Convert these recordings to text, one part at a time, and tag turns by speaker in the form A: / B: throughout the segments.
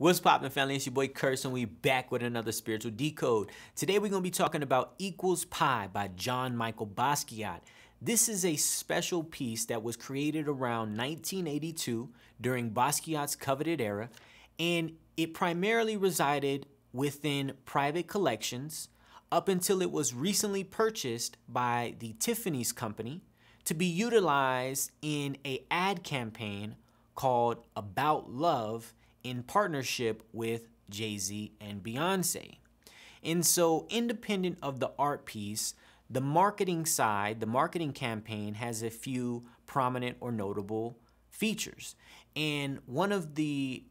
A: What's poppin', family? It's your boy Curse, and we back with another spiritual decode. Today we're gonna be talking about Equals Pi by Jean Michel Basquiat. This is a special piece that was created around 1982 during Basquiat's coveted era, and it primarily resided within private collections up until it was recently purchased by the Tiffany's Company to be utilized in a ad campaign called About Love in partnership with Jay Z and Beyonce. And so, independent of the art piece, the marketing side, the marketing campaign has a few prominent or notable features. And one of the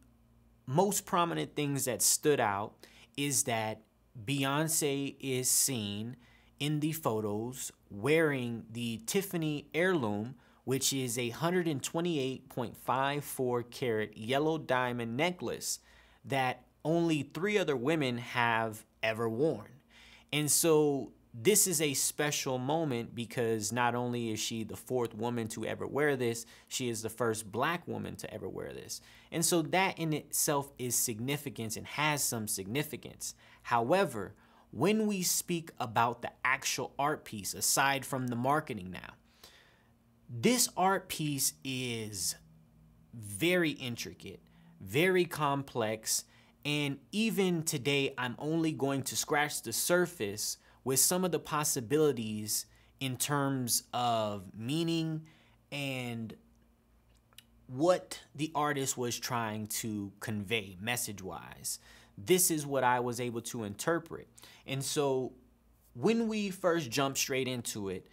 A: most prominent things that stood out is that Beyonce is seen in the photos wearing the Tiffany heirloom which is a 128.54 carat yellow diamond necklace that only three other women have ever worn. And so this is a special moment because not only is she the fourth woman to ever wear this, she is the first black woman to ever wear this. And so that in itself is significance and has some significance. However, when we speak about the actual art piece, aside from the marketing now, this art piece is very intricate, very complex, and even today, I'm only going to scratch the surface with some of the possibilities in terms of meaning and what the artist was trying to convey message wise. This is what I was able to interpret. And so when we first jump straight into it,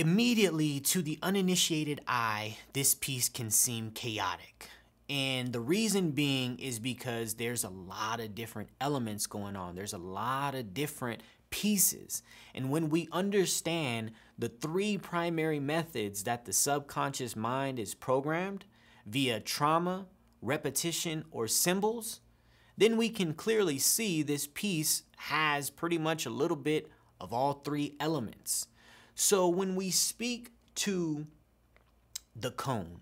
A: Immediately, to the uninitiated eye, this piece can seem chaotic. And the reason being is because there's a lot of different elements going on. There's a lot of different pieces. And when we understand the three primary methods that the subconscious mind is programmed via trauma, repetition, or symbols, then we can clearly see this piece has pretty much a little bit of all three elements. So when we speak to the cone,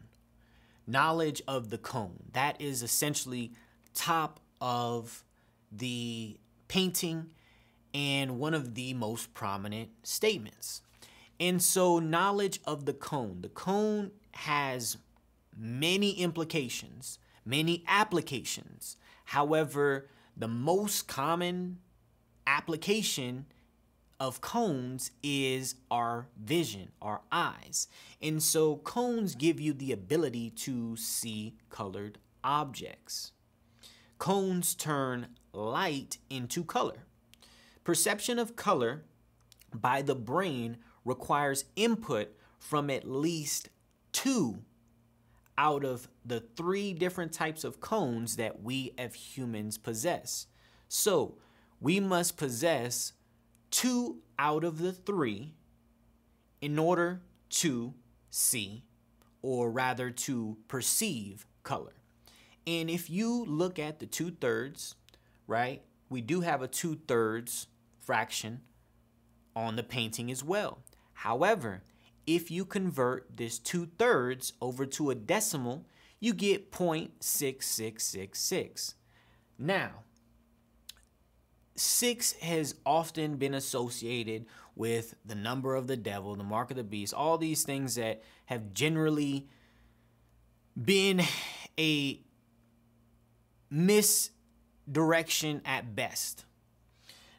A: knowledge of the cone, that is essentially top of the painting and one of the most prominent statements. And so, knowledge of the cone, the cone has many implications, many applications. However, the most common application of cones is our vision, our eyes. And so cones give you the ability to see colored objects. Cones turn light into color. Perception of color by the brain requires input from at least two out of the three different types of cones that we as humans possess. So we must possess two out of the three in order to see, or rather to perceive color. And if you look at the two thirds, right, we do have a two thirds fraction on the painting as well. However, if you convert this two thirds over to a decimal, you get 0.6666. Now, six has often been associated with the number of the devil, the mark of the beast, all these things that have generally been a misdirection at best.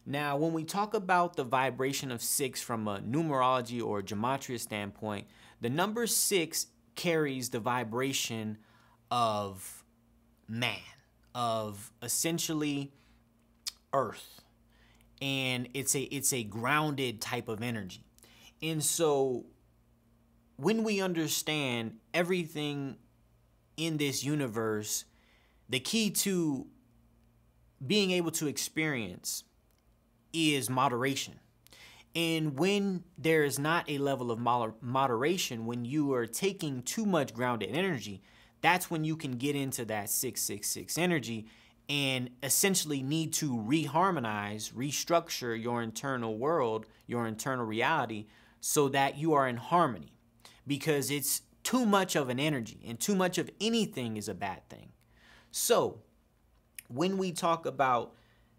A: Now, when we talk about the vibration of six from a numerology or gematria standpoint, the number six carries the vibration of man, of essentially earth. And it's a it's a grounded type of energy. And so when we understand everything in this universe the key to being able to experience is moderation. And when there is not a level of moderation when you are taking too much grounded energy that's when you can get into that 666 energy and essentially need to reharmonize, restructure your internal world, your internal reality, so that you are in harmony. Because it's too much of an energy, and too much of anything is a bad thing. So, when we talk about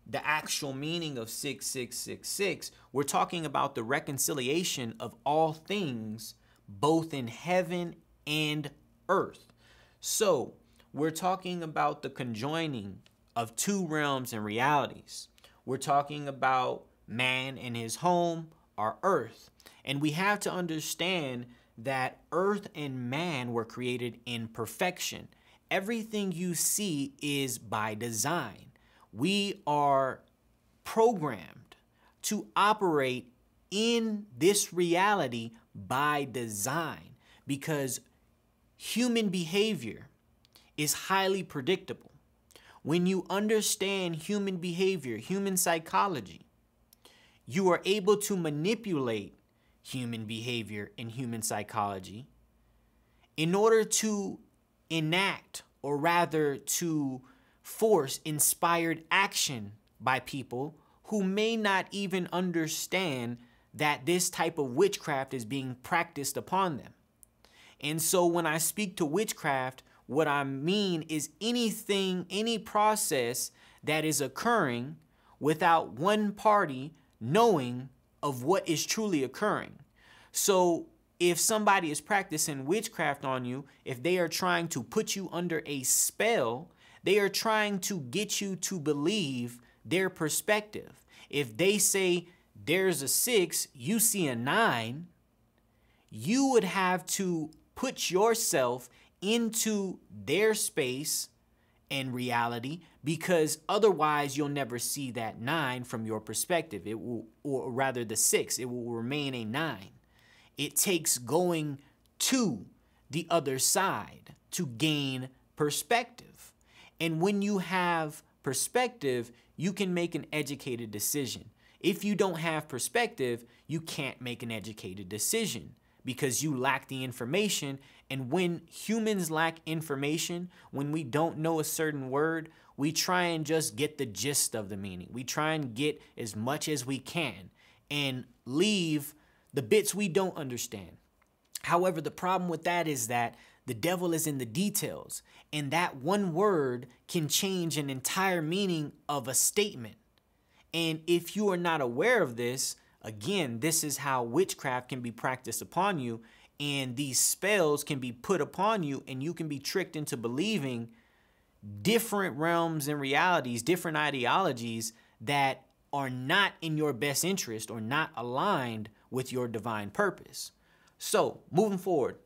A: the actual meaning of 6666, we're talking about the reconciliation of all things, both in heaven and earth. So, we're talking about the conjoining of two realms and realities. We're talking about man and his home, our earth. And we have to understand that earth and man were created in perfection. Everything you see is by design we are programmed to operate in this reality by design because human behavior is highly predictable. When you understand human behavior, human psychology, you are able to manipulate human behavior and human psychology in order to enact, or rather to force inspired action by people who may not even understand that this type of witchcraft is being practiced upon them. And so when I speak to witchcraft, what I mean is anything, any process that is occurring without one party knowing of what is truly occurring. So if somebody is practicing witchcraft on you, if they are trying to put you under a spell, they are trying to get you to believe their perspective. If they say there's a six, you see a nine, you would have to put yourself into their space and reality because otherwise you'll never see that nine from your perspective. It will, or rather, the six, it will remain a nine. It takes going to the other side to gain perspective. And when you have perspective, you can make an educated decision. If you don't have perspective, you can't make an educated decision because you lack the information. And when humans lack information, when we don't know a certain word, we try and just get the gist of the meaning. We try and get as much as we can and leave the bits we don't understand. However, the problem with that is that the devil is in the details, and that one word can change an entire meaning of a statement. And if you are not aware of this, again, this is how witchcraft can be practiced upon you, and these spells can be put upon you, and you can be tricked into believing different realms and realities, different ideologies that are not in your best interest or not aligned with your divine purpose. So, moving forward,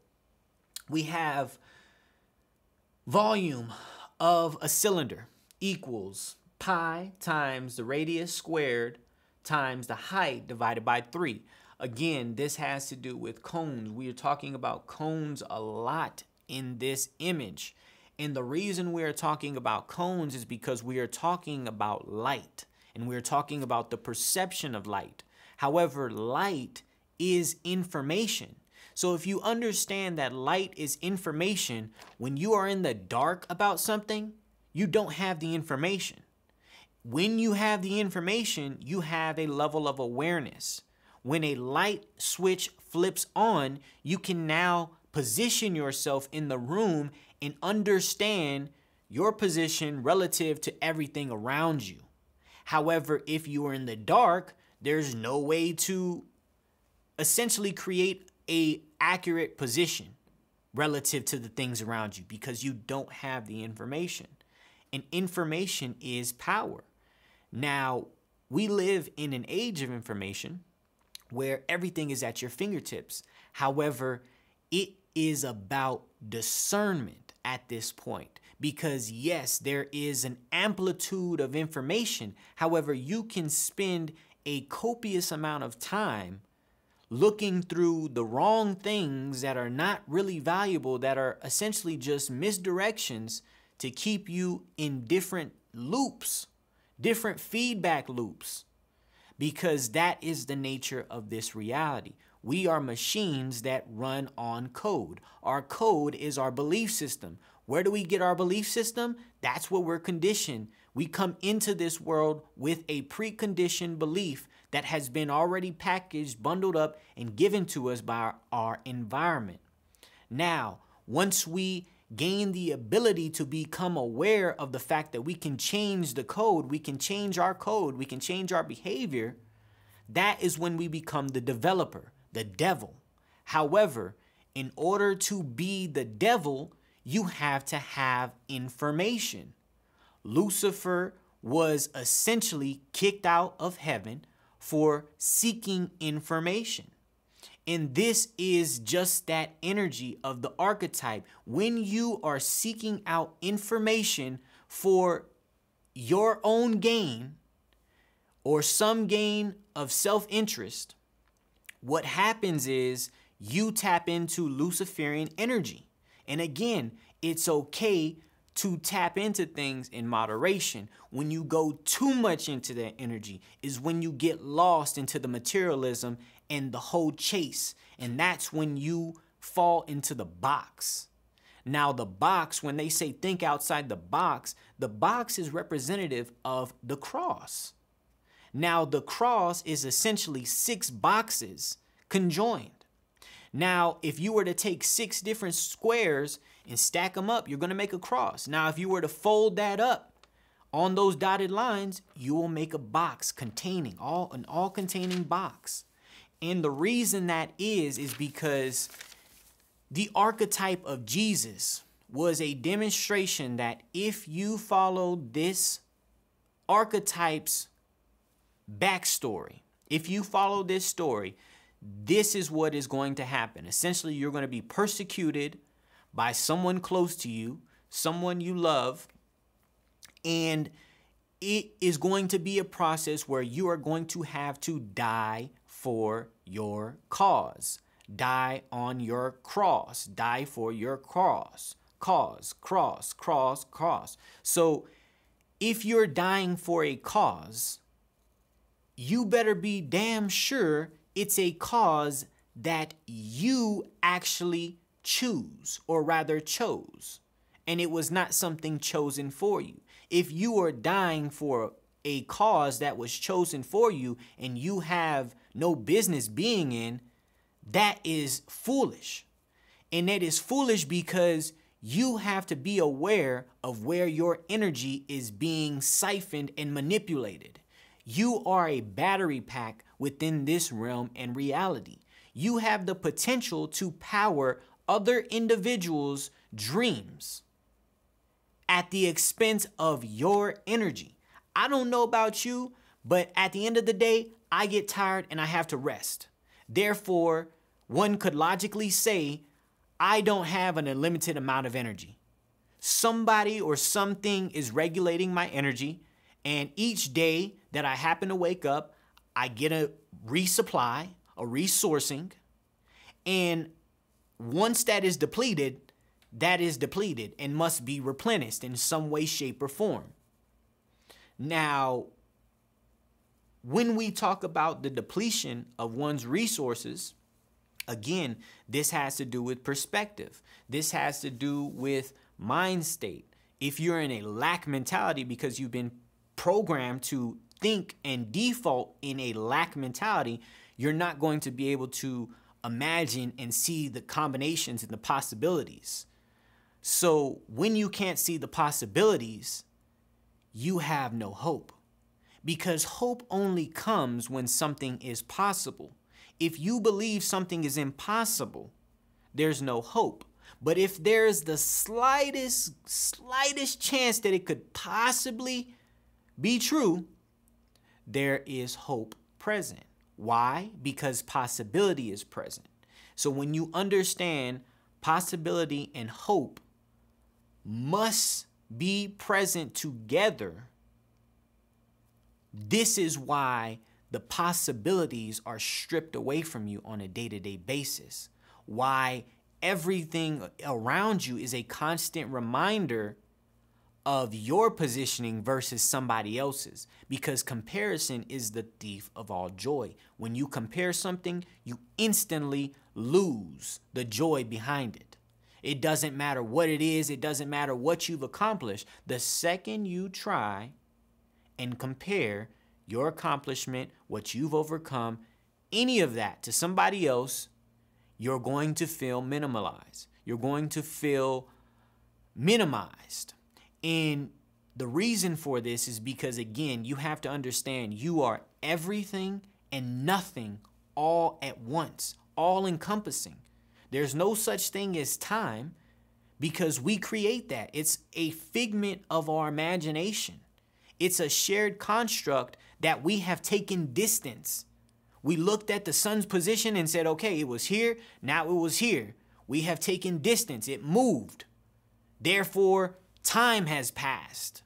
A: we have volume of a cylinder equals pi times the radius squared times the height divided by 3. Again, this has to do with cones. We are talking about cones a lot in this image. And the reason we are talking about cones is because we are talking about light and we're talking about the perception of light. However, light is information. So if you understand that light is information, when you are in the dark about something, you don't have the information. When you have the information, you have a level of awareness. When a light switch flips on, you can now position yourself in the room and understand your position relative to everything around you. However, if you are in the dark, there's no way to essentially create a accurate position relative to the things around you because you don't have the information. And information is power. Now, we live in an age of information where everything is at your fingertips. However, it is about discernment at this point because yes, there is an amplitude of information. However, you can spend a copious amount of time looking through the wrong things that are not really valuable, that are essentially just misdirections to keep you in different loops, different feedback loops, because that is the nature of this reality. We are machines that run on code. Our code is our belief system. Where do we get our belief system? That's what we're conditioned. We come into this world with a preconditioned belief that has been already packaged, bundled up, and given to us by our, environment. Now, once we gain the ability to become aware of the fact that we can change the code, we can change our code, we can change our behavior, that is when we become the developer, the devil. However, in order to be the devil, you have to have information. Lucifer was essentially kicked out of heaven for seeking information. And this is just that energy of the archetype. When you are seeking out information for your own gain or some gain of self interest, what happens is you tap into Luciferian energy. And again, it's okay to tap into things in moderation. When you go too much into that energy, is when you get lost into the materialism and the whole chase. And that's when you fall into the box. Now, the box, when they say think outside the box, the box is representative of the cross. Now, the cross is essentially six boxes conjoined. Now, if you were to take six different squares and stack them up, you're going to make a cross. Now, if you were to fold that up on those dotted lines, you will make a box containing all an all containing box. And the reason that is, is because the archetype of Jesus was a demonstration that if you follow this archetype's backstory, if you follow this story, this is what is going to happen. Essentially, you're going to be persecuted by someone close to you, someone you love, and it is going to be a process where you are going to have to die for your cause. Die on your cross. Die for your cross. Cause, cross, cross, cross. So if you're dying for a cause, you better be damn sure it's a cause that you actually choose, or rather chose, and it was not something chosen for you. If you are dying for a cause that was chosen for you and you have no business being in, that is foolish. And that is foolish because you have to be aware of where your energy is being siphoned and manipulated. You are a battery pack within this realm and reality. You have the potential to power other individuals' dreams at the expense of your energy. I don't know about you, but at the end of the day, I get tired and I have to rest. Therefore, one could logically say, I don't have an unlimited amount of energy. Somebody or something is regulating my energy, and each day that I happen to wake up, I get a resupply, a resourcing, and once that is depleted, that is depleted and must be replenished in some way, shape, or form. Now, when we talk about the depletion of one's resources, again, this has to do with perspective. This has to do with mind state. If you're in a lack mentality because you've been programmed to think and default in a lack mentality, you're not going to be able to imagine and see the combinations and the possibilities. So when you can't see the possibilities, you have no hope. Because hope only comes when something is possible. If you believe something is impossible, there's no hope. But if there's the slightest, slightest chance that it could possibly be true, there is hope present. Why? Because possibility is present. So when you understand possibility and hope must be present together, this is why the possibilities are stripped away from you on a day to day basis. Why everything around you is a constant reminder of your positioning versus somebody else's because comparison is the thief of all joy. When you compare something, you instantly lose the joy behind it. It doesn't matter what it is, it doesn't matter what you've accomplished. The second you try and compare your accomplishment, what you've overcome, any of that to somebody else, you're going to feel minimalized. You're going to feel minimized. And the reason for this is because, again, you have to understand you are everything and nothing all at once, all encompassing. There's no such thing as time because we create that. It's a figment of our imagination, it's a shared construct that we have taken distance. We looked at the sun's position and said, okay, it was here, now it was here. We have taken distance, it moved. Therefore, time has passed.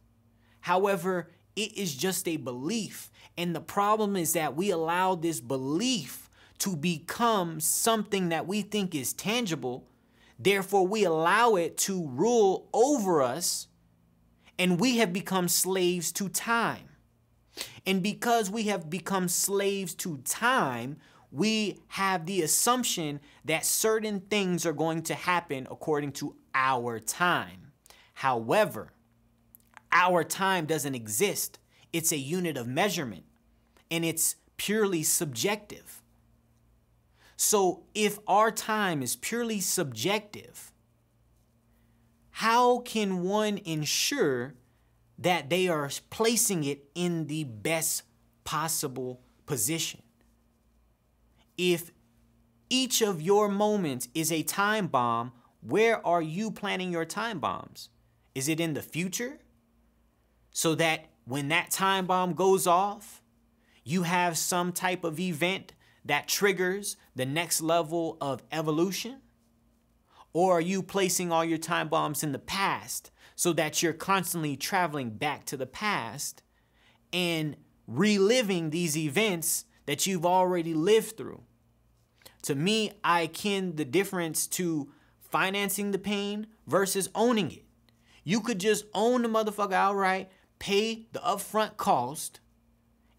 A: However, it is just a belief. And the problem is that we allow this belief to become something that we think is tangible. Therefore, we allow it to rule over us, and we have become slaves to time. And because we have become slaves to time, we have the assumption that certain things are going to happen according to our time. However, our time doesn't exist. It's a unit of measurement and it's purely subjective. So if our time is purely subjective, how can one ensure that they are placing it in the best possible position? If each of your moments is a time bomb, where are you planning your time bombs? Is it in the future? So that when that time bomb goes off, you have some type of event that triggers the next level of evolution? Or are you placing all your time bombs in the past so that you're constantly traveling back to the past and reliving these events that you've already lived through? To me, I akin the difference to financing the pain versus owning it. You could just own the motherfucker outright, pay the upfront cost,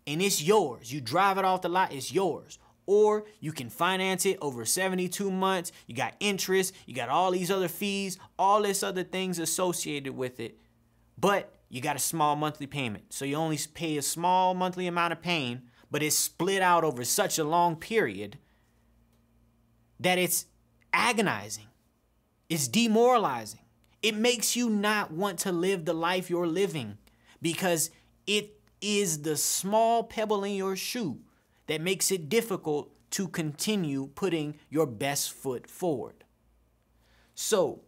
A: and it's yours. You drive it off the lot, it's yours. Or you can finance it over 72 months. You got interest, you got all these other fees, all this other things associated with it. But you got a small monthly payment. So you only pay a small monthly amount of pain, but it's split out over such a long period that it's agonizing. It's demoralizing. It makes you not want to live the life you're living because it is the small pebble in your shoe that makes it difficult to continue putting your best foot forward. So,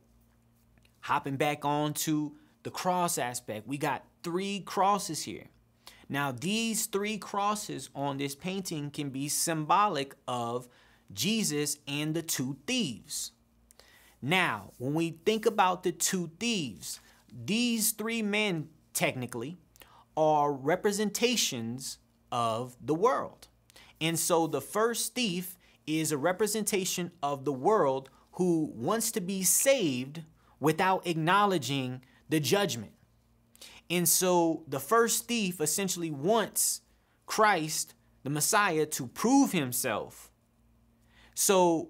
A: hopping back on to the cross aspect, we got three crosses here. Now, these three crosses on this painting can be symbolic of Jesus and the two thieves. Now, when we think about the two thieves, these three men technically are representations of the world. And so the first thief is a representation of the world who wants to be saved without acknowledging the judgment. And so the first thief essentially wants Christ, the Messiah, to prove himself. So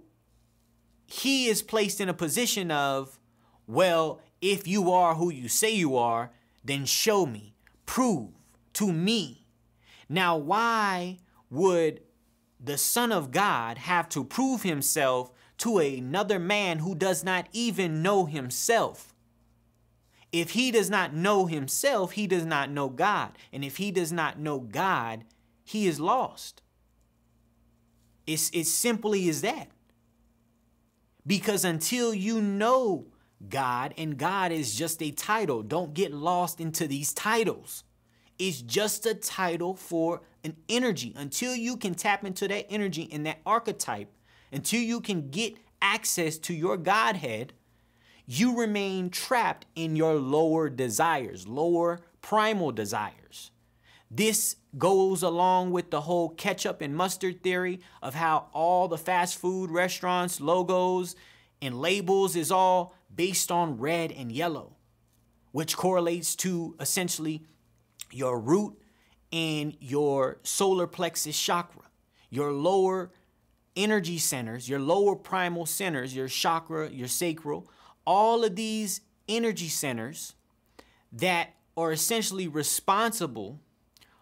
A: he is placed in a position of, well, if you are who you say you are, then show me, prove to me. Now, why would the Son of God have to prove himself to another man who does not even know himself? If he does not know himself, he does not know God. And if he does not know God, he is lost. It's, it's simply as that. Because until you know God, and God is just a title, don't get lost into these titles. It's just a title for an energy. Until you can tap into that energy and that archetype, until you can get access to your Godhead, you remain trapped in your lower desires, lower primal desires. This goes along with the whole ketchup and mustard theory of how all the fast food restaurants, logos, and labels is all based on red and yellow, which correlates to essentially your root and your solar plexus chakra, your lower energy centers, your lower primal centers, your chakra, your sacral, all of these energy centers that are essentially responsible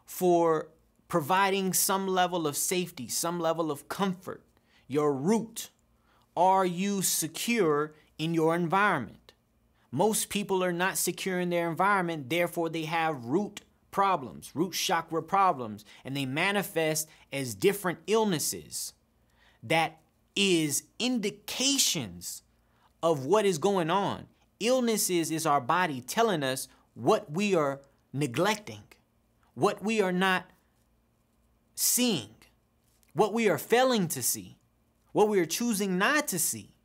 A: for providing some level of safety, some level of comfort, your root. Are you secure in your environment? Most people are not secure in their environment, therefore, they have root problems, root chakra problems, and they manifest as different illnesses that is indications of what is going on. Illnesses is our body telling us what we are neglecting, what we are not seeing, what we are failing to see, what we are choosing not to see,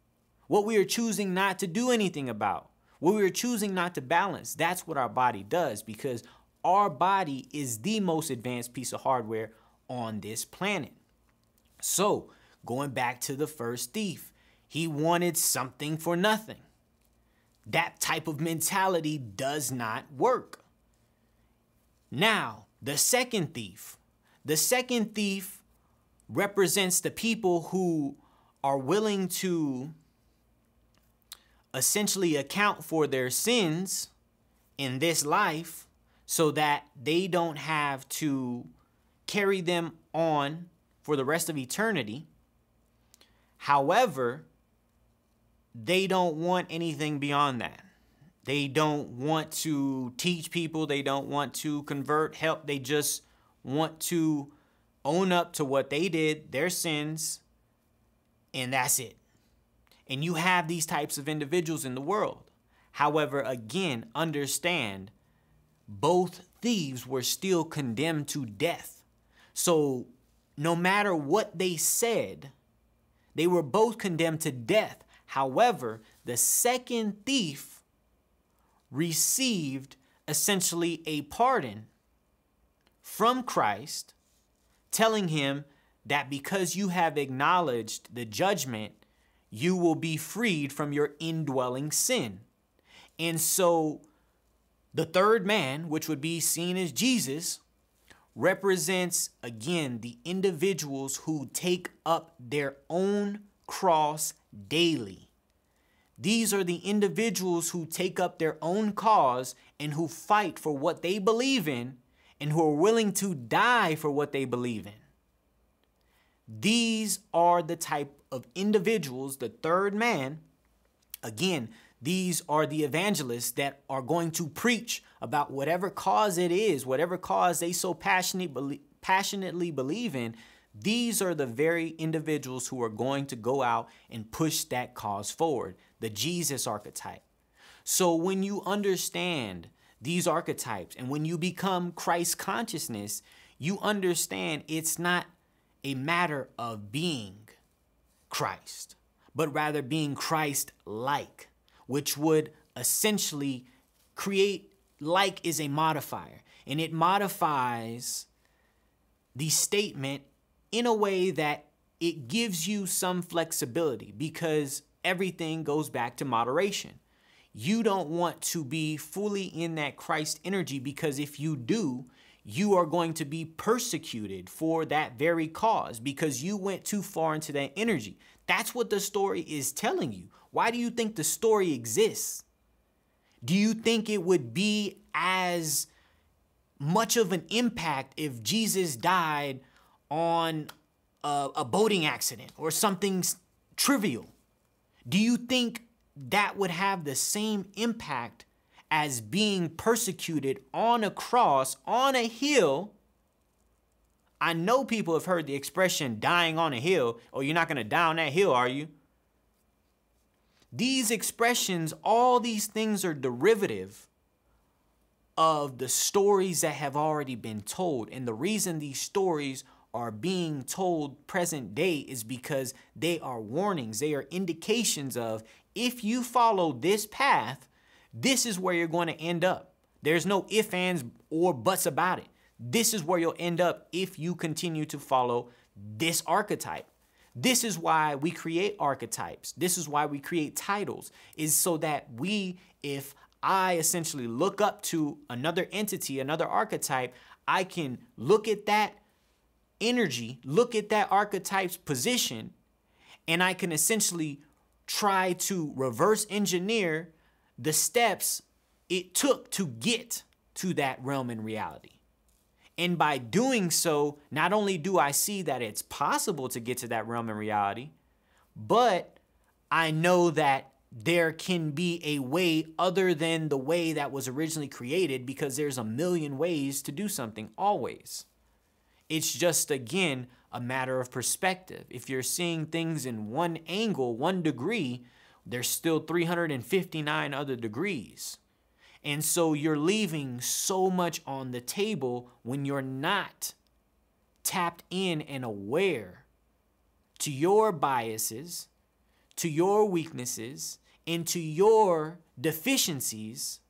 A: what we are choosing not to do anything about, what we are choosing not to balance. That's what our body does because our body is the most advanced piece of hardware on this planet. So, going back to the first thief, he wanted something for nothing. That type of mentality does not work. Now, the second thief. The second thief represents the people who are willing to essentially account for their sins in this life so that they don't have to carry them on for the rest of eternity. However, they don't want anything beyond that. They don't want to teach people, they don't want to convert, help. They just want to own up to what they did, their sins, and that's it. And you have these types of individuals in the world. However, again, understand both thieves were still condemned to death. So, no matter what they said, they were both condemned to death. However, the second thief received essentially a pardon from Christ, telling him that because you have acknowledged the judgment, you will be freed from your indwelling sin. And so the third man, which would be seen as Jesus, represents again the individuals who take up their own cross daily. These are the individuals who take up their own cause and who fight for what they believe in and who are willing to die for what they believe in. These are the type of individuals, the third man. Again, these are the evangelists that are going to preach about whatever cause it is, whatever cause they so passionately, passionately believe in, these are the very individuals who are going to go out and push that cause forward, the Jesus archetype. So when you understand these archetypes and when you become Christ consciousness, you understand it's not a matter of being Christ, but rather being Christ like, which would essentially create like is a modifier and it modifies the statement in a way that it gives you some flexibility because everything goes back to moderation. You don't want to be fully in that Christ energy because if you do, you are going to be persecuted for that very cause because you went too far into that energy. That's what the story is telling you. Why do you think the story exists? Do you think it would be as much of an impact if Jesus died on a, a boating accident or something trivial, do you think that would have the same impact as being persecuted on a cross, on a hill? I know people have heard the expression dying on a hill, or oh, you're not going to die on that hill, are you? These expressions, all these things are derivative of the stories that have already been told. And the reason these stories are being told present day is because they are warnings, they are indications of if you follow this path, this is where you're going to end up. There's no ifs, ands, or buts about it. This is where you'll end up if you continue to follow this archetype. This is why we create archetypes. This is why we create titles, is so that we, if I essentially look up to another entity, another archetype, I can look at that energy, look at that archetype's position, and I can essentially try to reverse engineer the steps it took to get to that realm in reality. And by doing so, not only do I see that it's possible to get to that realm in reality, but I know that there can be a way other than the way that was originally created because there's a million ways to do something always. It's just, again, a matter of perspective. If you're seeing things in one angle, one degree, there's still 359 other degrees. And so you're leaving so much on the table when you're not tapped in and aware to your biases, to your weaknesses, and to your deficiencies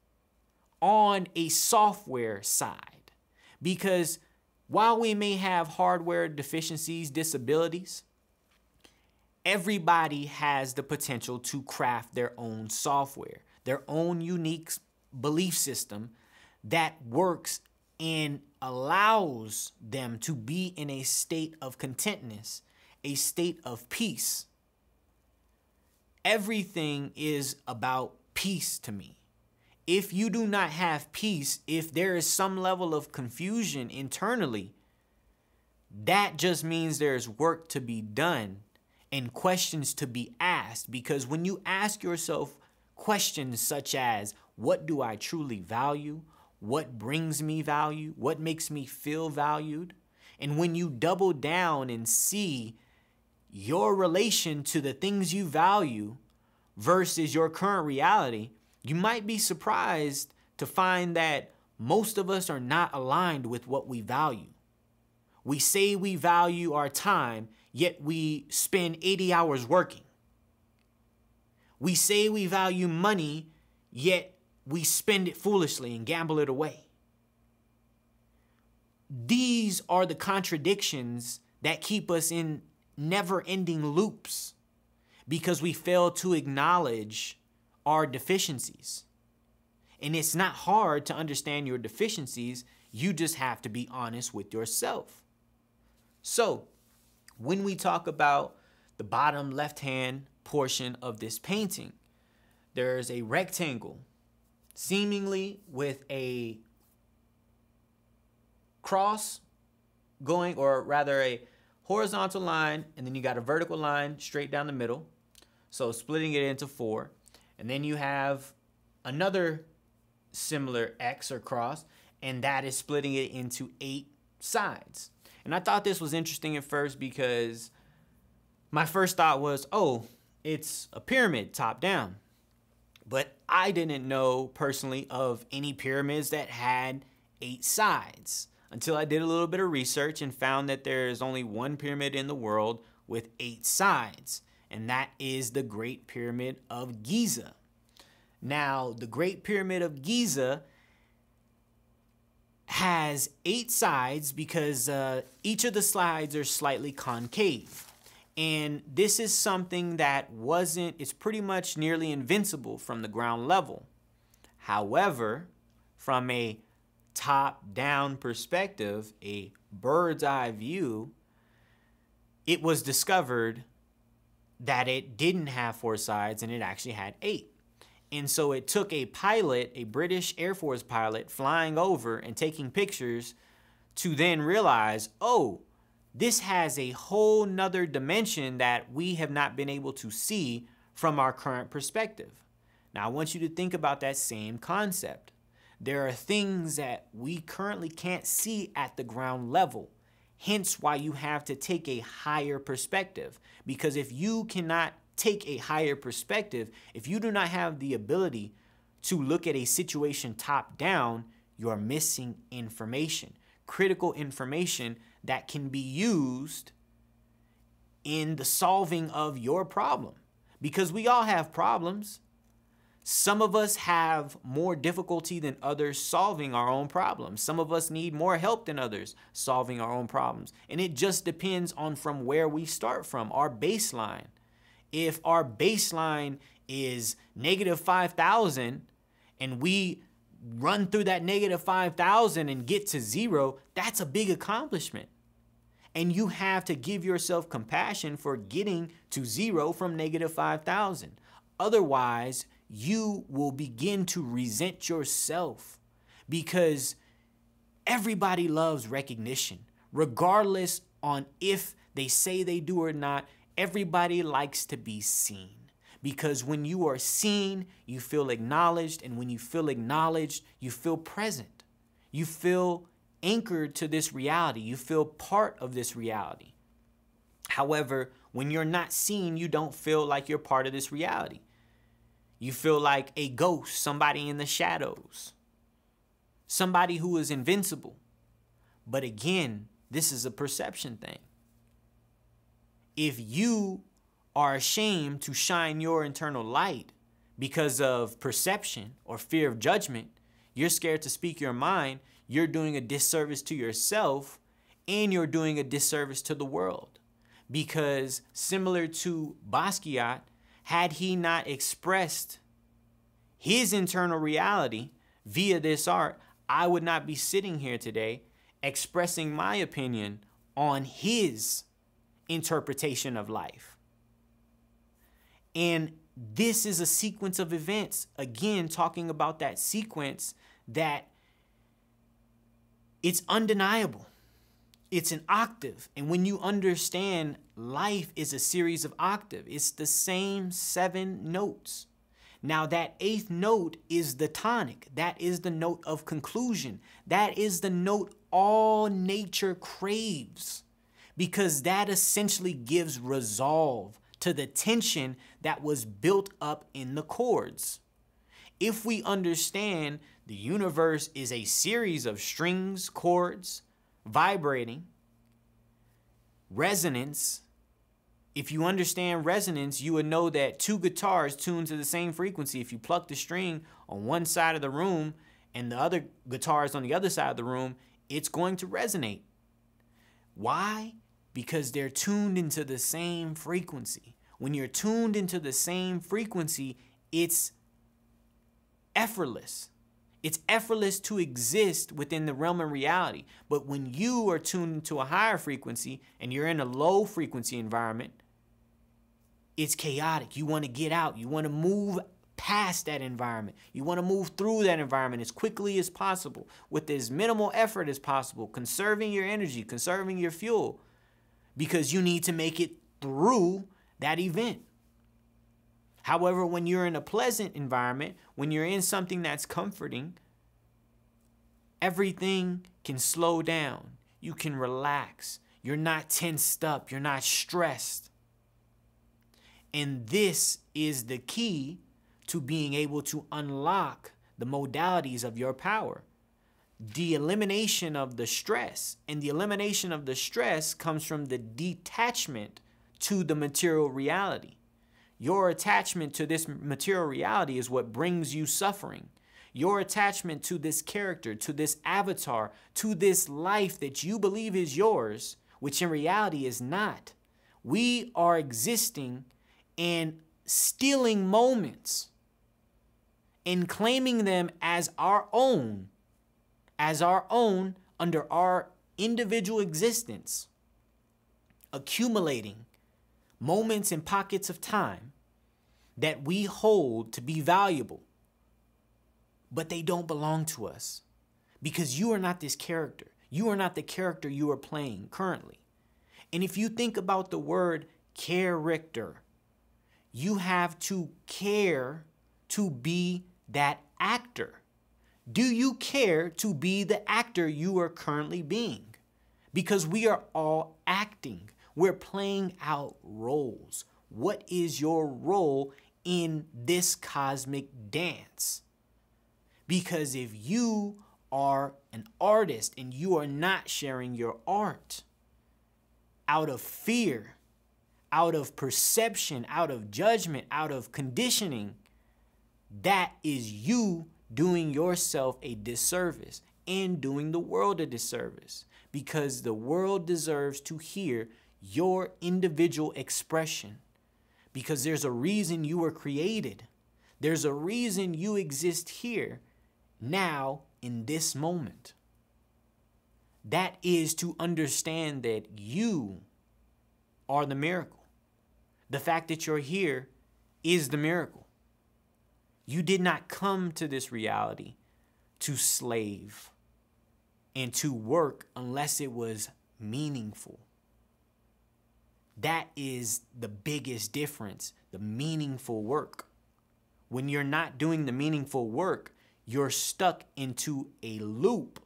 A: on a software side. Because while we may have hardware deficiencies, disabilities, everybody has the potential to craft their own software, their own unique belief system that works and allows them to be in a state of contentness, a state of peace. Everything is about peace to me. If you do not have peace, if there is some level of confusion internally, that just means there's work to be done and questions to be asked. Because when you ask yourself questions such as, What do I truly value? What brings me value? What makes me feel valued? And when you double down and see your relation to the things you value versus your current reality, you might be surprised to find that most of us are not aligned with what we value. We say we value our time, yet we spend 80 hours working. We say we value money, yet we spend it foolishly and gamble it away. These are the contradictions that keep us in never ending loops because we fail to acknowledge our deficiencies. And it's not hard to understand your deficiencies, you just have to be honest with yourself. So, when we talk about the bottom left hand portion of this painting, there's a rectangle seemingly with a cross going, or rather a horizontal line, and then you got a vertical line straight down the middle. So splitting it into four. And then you have another similar X or cross, and that is splitting it into eight sides. And I thought this was interesting at first because my first thought was, oh, it's a pyramid top down. But I didn't know personally of any pyramids that had eight sides until I did a little bit of research and found that there is only one pyramid in the world with eight sides, and that is the Great Pyramid of Giza. Now, the Great Pyramid of Giza has eight sides because uh, each of the slides are slightly concave. And this is something that wasn't, it's pretty much nearly invincible from the ground level. However, from a top down perspective, a bird's eye view, it was discovered that it didn't have four sides and it actually had eight. And so it took a pilot, a British Air Force pilot, flying over and taking pictures to then realize, oh, this has a whole nother dimension that we have not been able to see from our current perspective. Now, I want you to think about that same concept. There are things that we currently can't see at the ground level, hence why you have to take a higher perspective. Because if you cannot take a higher perspective, if you do not have the ability to look at a situation top down, you're missing information, critical information that can be used in the solving of your problem. Because we all have problems. Some of us have more difficulty than others solving our own problems. Some of us need more help than others solving our own problems. And it just depends on from where we start from, our baseline. If our baseline is negative 5,000 and we run through that negative 5,000 and get to zero, that's a big accomplishment. And you have to give yourself compassion for getting to zero from negative 5,000. Otherwise, you will begin to resent yourself because everybody loves recognition, regardless on if they say they do or not. Everybody likes to be seen Because when you are seen, you feel acknowledged. And when you feel acknowledged, you feel present. You feel anchored to this reality. You feel part of this reality. However, when you're not seen, you don't feel like you're part of this reality. You feel like a ghost, somebody in the shadows, somebody who is invincible. But again, this is a perception thing. If you are ashamed to shine your internal light because of perception or fear of judgment, you're scared to speak your mind, you're doing a disservice to yourself and you're doing a disservice to the world. Because similar to Basquiat, had he not expressed his internal reality via this art, I would not be sitting here today expressing my opinion on his interpretation of life. And this is a sequence of events. Again, talking about that sequence that it's undeniable. It's an octave. And when you understand life is a series of octave, it's the same seven notes. Now, that eighth note is the tonic. That is the note of conclusion. That is the note all nature craves because that essentially gives resolve to the tension that was built up in the chords. If we understand the universe is a series of strings, chords, vibrating, resonance, if you understand resonance, you would know that two guitars tuned to the same frequency. If you pluck the string on one side of the room and the other guitar is on the other side of the room, it's going to resonate. Why? Because they're tuned into the same frequency. When you're tuned into the same frequency, it's effortless. It's effortless to exist within the realm of reality. But when you are tuned into a higher frequency and you're in a low frequency environment, it's chaotic. You want to get out. You want to move past that environment. You want to move through that environment as quickly as possible with as minimal effort as possible, conserving your energy, conserving your fuel, because you need to make it through that event. However, when you're in a pleasant environment, when you're in something that's comforting, everything can slow down. You can relax. You're not tensed up. You're not stressed. And this is the key to being able to unlock the modalities of your power. The elimination of the stress, and the elimination of the stress comes from the detachment to the material reality. Your attachment to this material reality is what brings you suffering. Your attachment to this character, to this avatar, to this life that you believe is yours, which in reality is not. We are existing and stealing moments and claiming them as our own, as our own under our individual existence, accumulating moments and pockets of time that we hold to be valuable, but they don't belong to us because you are not this character. You are not the character you are playing currently. And if you think about the word character, you have to care to be that actor. Do you care to be the actor you are currently being? Because we are all acting. We're playing out roles. What is your role in this cosmic dance? Because if you are an artist and you are not sharing your art out of fear, out of perception, out of judgment, out of conditioning, that is you doing yourself a disservice and doing the world a disservice because the world deserves to hear your individual expression because there's a reason you were created. There's a reason you exist here, now, in this moment. That is to understand that you are the miracle. The fact that you're here is the miracle. You did not come to this reality to slave and to work unless it was meaningful. That is the biggest difference the meaningful work. When you're not doing the meaningful work, you're stuck into a loop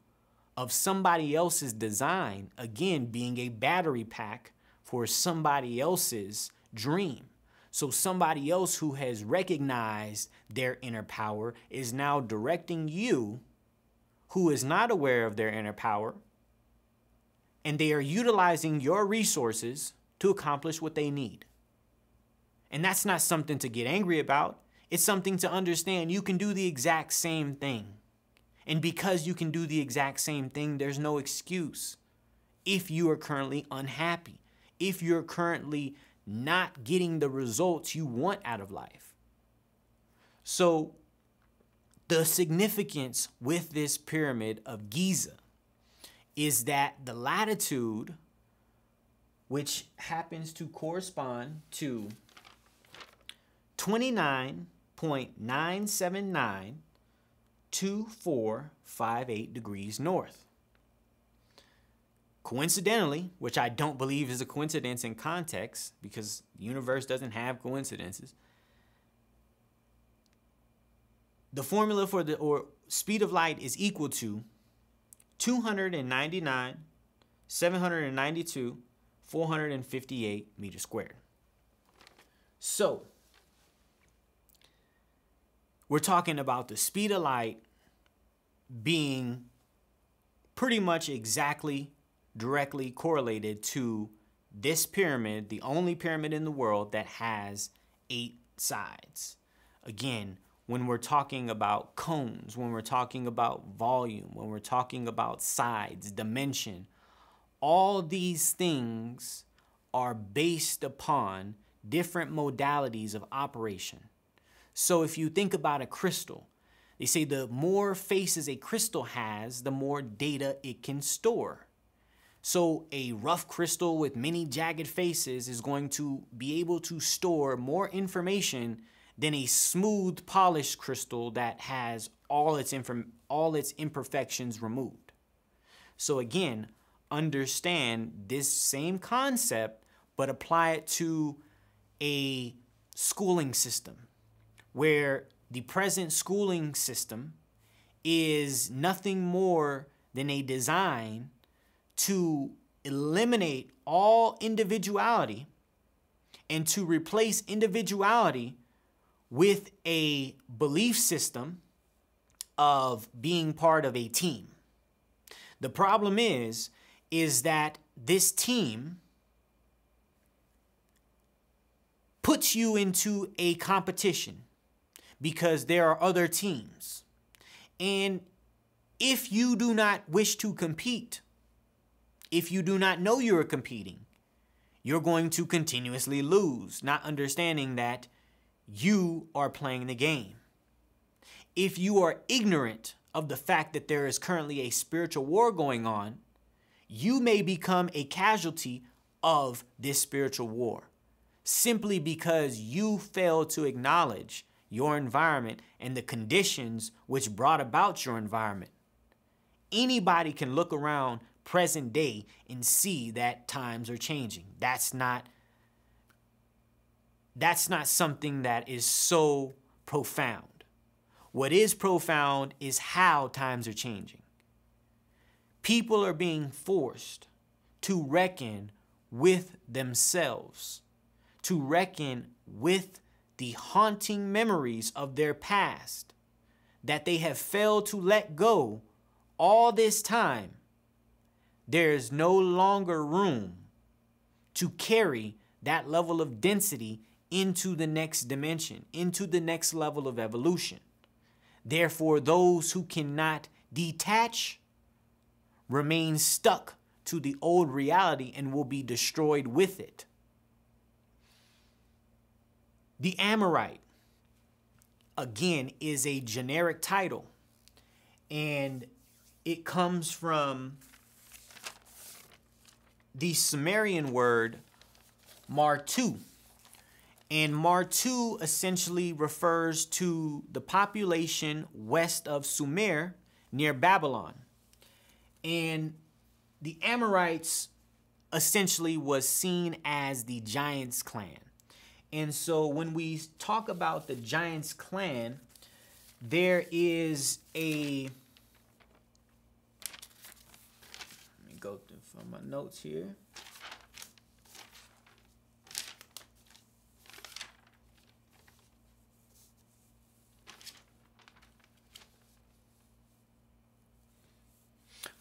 A: of somebody else's design, again, being a battery pack for somebody else's dream. So somebody else who has recognized their inner power is now directing you, who is not aware of their inner power, and they are utilizing your resources to accomplish what they need. And that's not something to get angry about. It's something to understand you can do the exact same thing. And because you can do the exact same thing, there's no excuse if you are currently unhappy, if you're currently not getting the results you want out of life. So, the significance with this pyramid of Giza is that the latitude, which happens to correspond to 29.9792458 degrees north. Coincidentally, which I don't believe is a coincidence in context because the universe doesn't have coincidences, the formula for the or speed of light is equal to 299 792 458 meters squared. So, we're talking about the speed of light being pretty much exactly directly correlated to this pyramid, the only pyramid in the world that has eight sides. Again, when we're talking about cones, when we're talking about volume, when we're talking about sides, dimension, all these things are based upon different modalities of operation. So if you think about a crystal, they say the more faces a crystal has, the more data it can store. So a rough crystal with many jagged faces is going to be able to store more information than a smooth polished crystal that has all its all its imperfections removed. So again, understand this same concept but apply it to a schooling system where the present schooling system is nothing more than a design to eliminate all individuality and to replace individuality with a belief system of being part of a team. The problem is is that this team puts you into a competition because there are other teams. And if you do not wish to compete, if you do not know you're competing, you're going to continuously lose, not understanding that you are playing the game. If you are ignorant of the fact that there is currently a spiritual war going on, you may become a casualty of this spiritual war simply because you fail to acknowledge your environment and the conditions which brought about your environment. Anybody can look around present day and see that times are changing. That's not that's not something that is so profound. What is profound is how times are changing. People are being forced to reckon with themselves, to reckon with the haunting memories of their past that they have failed to let go all this time there is no longer room to carry that level of density into the next dimension, into the next level of evolution. Therefore, those who cannot detach remain stuck to the old reality and will be destroyed with it. The Amorite, again, is a generic title, and it comes from the Sumerian word Martu. And Martu essentially refers to the population west of Sumer near Babylon. And the Amorites essentially was seen as the giants clan. And so when we talk about the Giants clan, there is a let me go through from my notes here.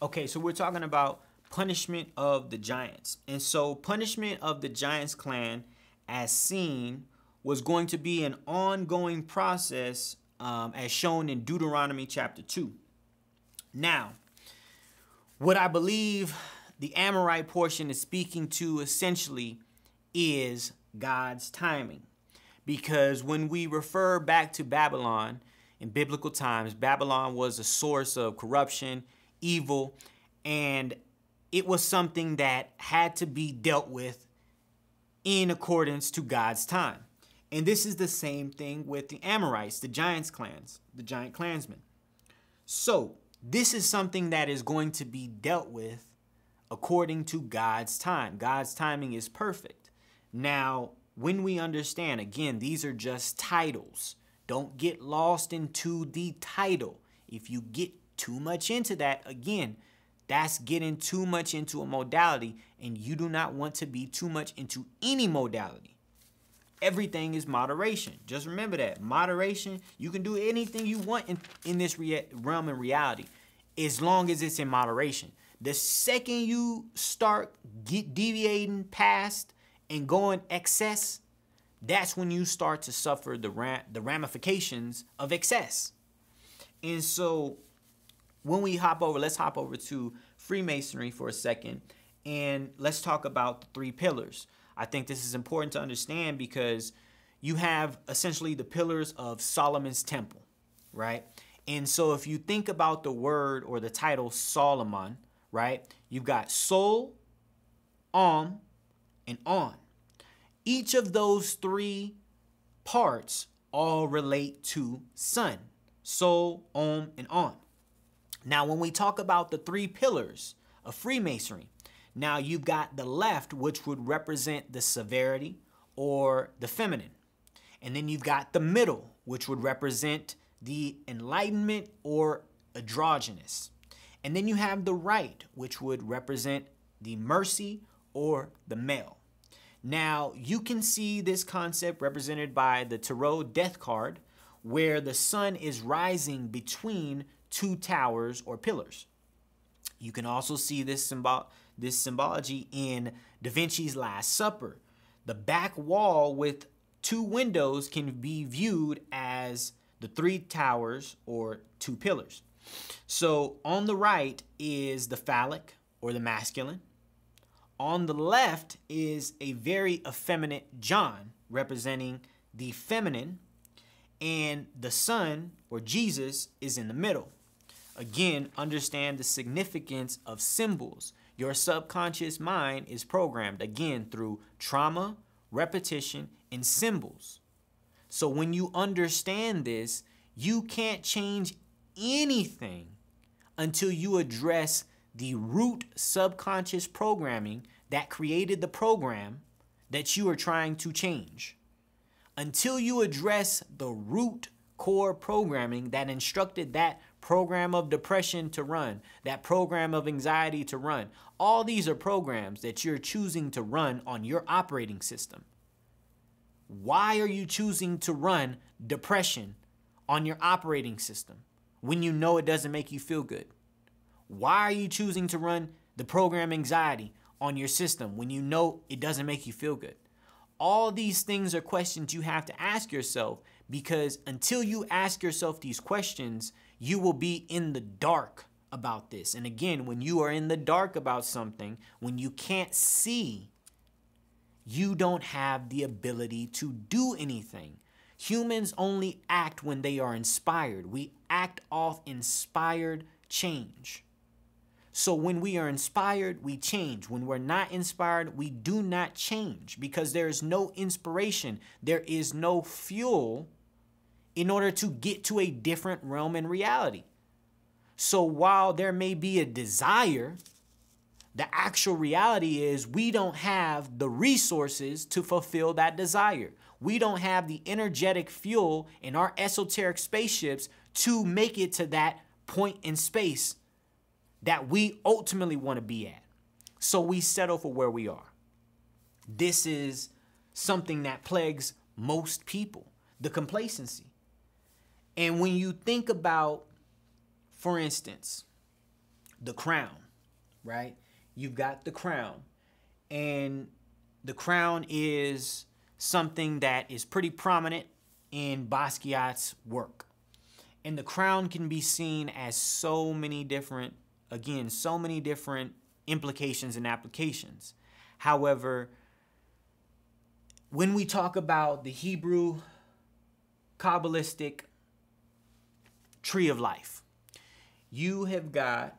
A: Okay, so we're talking about punishment of the giants. And so punishment of the giants clan as seen was going to be an ongoing process um, as shown in Deuteronomy chapter 2. Now, what I believe the Amorite portion is speaking to essentially is God's timing. Because when we refer back to Babylon in biblical times, Babylon was a source of corruption, evil, and it was something that had to be dealt with in accordance to God's time. And this is the same thing with the Amorites, the Giants clans, the giant clansmen. So, this is something that is going to be dealt with according to God's time. God's timing is perfect. Now, when we understand, again, these are just titles. Don't get lost into the title. If you get too much into that, again, that's getting too much into a modality, and you do not want to be too much into any modality. Everything is moderation. Just remember that. Moderation, you can do anything you want in, in this rea- realm in reality as long as it's in moderation. The second you start get deviating past and going excess, that's when you start to suffer the ram- the ramifications of excess. And so when we hop over, let's hop over to Freemasonry for a second and let's talk about the three pillars. I think this is important to understand because you have essentially the pillars of Solomon's temple, right? And so if you think about the word or the title Solomon, right? You've got Sol, Om, um, and On. Each of those three parts all relate to sun. Sol, Om, um, and On. Now, when we talk about the three pillars of Freemasonry, now you've got the left, which would represent the severity or the feminine. And then you've got the middle, which would represent the enlightenment or androgynous. And then you have the right, which would represent the mercy or the male. Now, you can see this concept represented by the Tarot Death card, where the sun is rising between two towers or pillars. You can also see this symbol this symbology in Da Vinci's Last Supper. The back wall with two windows can be viewed as the three towers or two pillars. So on the right is the phallic or the masculine. On the left is a very effeminate John representing the feminine and the son or Jesus is in the middle. Again, understand the significance of symbols. Your subconscious mind is programmed again through trauma, repetition, and symbols. So when you understand this, you can't change anything until you address the root subconscious programming that created the program that you are trying to change. Until you address the root core programming that instructed that program of depression to run, that program of anxiety to run. All these are programs that you're choosing to run on your operating system. Why are you choosing to run depression on your operating system when you know it doesn't make you feel good? Why are you choosing to run the program anxiety on your system when you know it doesn't make you feel good? All these things are questions you have to ask yourself because until you ask yourself these questions, you will be in the dark about this. And again, when you are in the dark about something, when you can't see, you don't have the ability to do anything. Humans only act when they are inspired. We act off inspired change. So when we are inspired, we change. When we're not inspired, we do not change because there is no inspiration. There is no fuel in order to get to a different realm in reality. So while there may be a desire, the actual reality is we don't have the resources to fulfill that desire. we don't have the energetic fuel in our esoteric spaceships to make it to that point in space that we ultimately want to be at. So we settle for where we are. This is something that plagues most people the complacency. And when you think about, for instance, the crown, right? You've got the crown, and the crown is something that is pretty prominent in Basquiat's work. And the crown can be seen as so many different, again, so many different implications and applications. However, when we talk about the Hebrew Kabbalistic tree of life, you have got,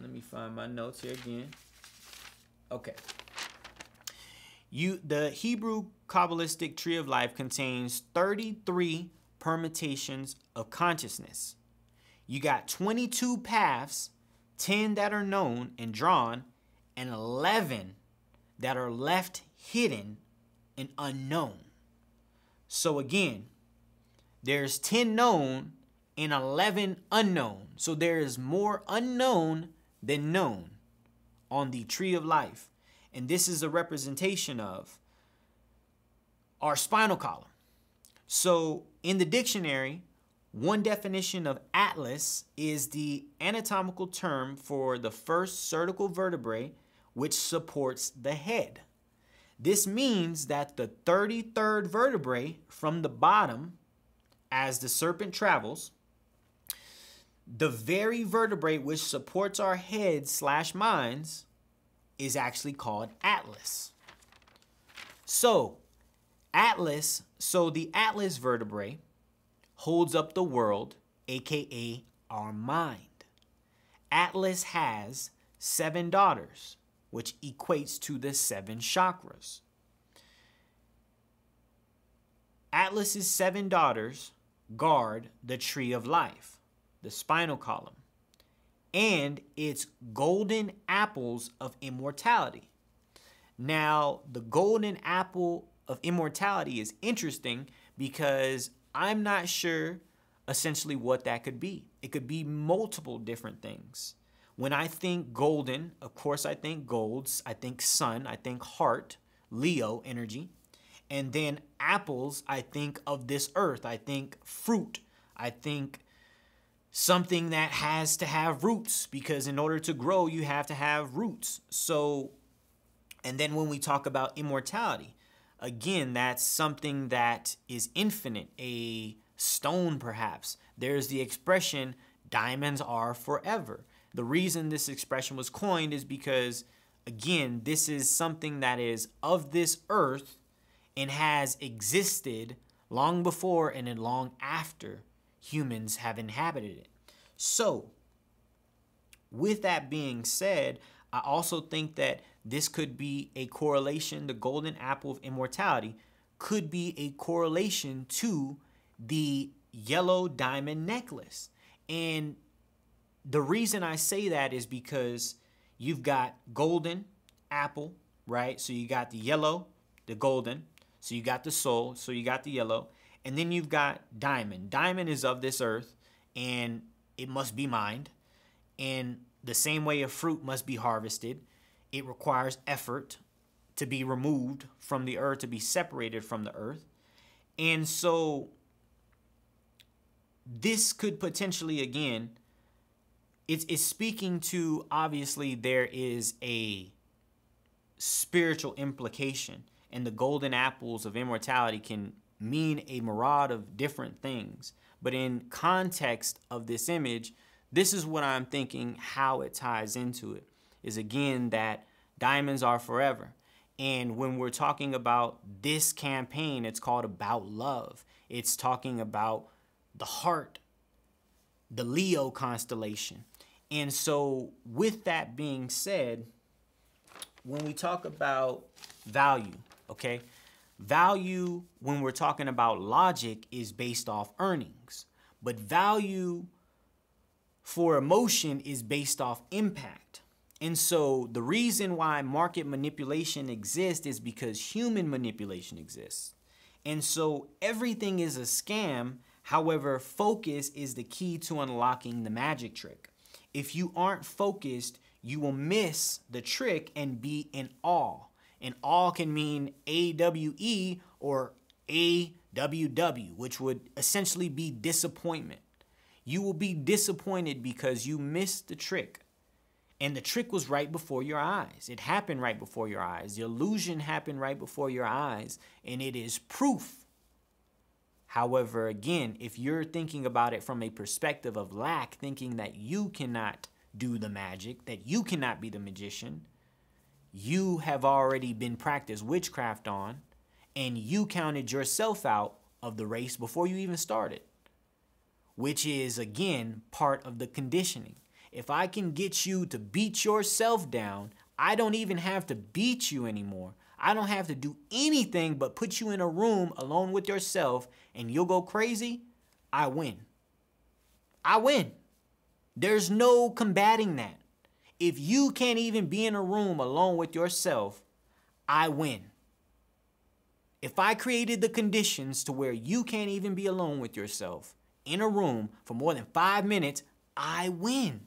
A: let me find my notes here again. Okay. You the Hebrew Kabbalistic tree of life contains 33 permutations of consciousness. You got 22 paths, 10 that are known and drawn, and 11 that are left hidden and unknown. So again, there's 10 known and 11 unknown. So there is more unknown than known on the tree of life. And this is a representation of our spinal column. So in the dictionary, one definition of atlas is the anatomical term for the first cervical vertebrae which supports the head. This means that the 33rd vertebrae from the bottom, as the serpent travels, the very vertebrae which supports our head slash minds is actually called Atlas. So, Atlas, so the Atlas vertebrae holds up the world, aka our mind. Atlas has seven daughters, which equates to the seven chakras. Atlas's seven daughters guard the tree of life, the spinal column, and its golden apples of immortality. Now, the golden apple of immortality is interesting because I'm not sure essentially what that could be. It could be multiple different things. When I think golden, of course, I think golds, I think sun, I think heart, Leo energy. And then apples, I think of this earth, I think fruit, I think something that has to have roots because in order to grow, you have to have roots. So, and then when we talk about immortality, again, that's something that is infinite, a stone perhaps. There's the expression, diamonds are forever. The reason this expression was coined is because, again, this is something that is of this earth and has existed long before and then long after humans have inhabited it. So, with that being said, I also think that this could be a correlation, the golden apple of immortality could be a correlation to the yellow diamond necklace. And the reason I say that is because you've got golden apple, right? So you got the yellow, the golden. So you got the soul, so you got the yellow. And then you've got diamond. Diamond is of this earth and it must be mined. And the same way a fruit must be harvested, it requires effort to be removed from the earth, to be separated from the earth. And so this could potentially, again, it's, it's speaking to obviously there is a spiritual implication and the golden apples of immortality can mean a myriad of different things. But in context of this image this is what i'm thinking how it ties into it is again that diamonds are forever. And when we're talking about this campaign it's called about love. It's talking about the heart the leo constellation. And so, with that being said, when we talk about value, okay, value when we're talking about logic is based off earnings, but value for emotion is based off impact. And so, the reason why market manipulation exists is because human manipulation exists. And so everything is a scam. However, focus is the key to unlocking the magic trick. If you aren't focused, you will miss the trick and be in awe. And all can mean AWE or AWW, which would essentially be disappointment. You will be disappointed because you missed the trick. And the trick was right before your eyes. It happened right before your eyes. The illusion happened right before your eyes, and it is proof. However, again, if you're thinking about it from a perspective of lack, thinking that you cannot do the magic, that you cannot be the magician, you have already been practiced witchcraft on, and you counted yourself out of the race before you even started, which is, again, part of the conditioning. If I can get you to beat yourself down, I don't even have to beat you anymore. I don't have to do anything but put you in a room alone with yourself and you'll go crazy. I win. I win. There's no combating that. If you can't even be in a room alone with yourself, I win. If I created the conditions to where you can't even be alone with yourself in a room for more than five minutes, I win.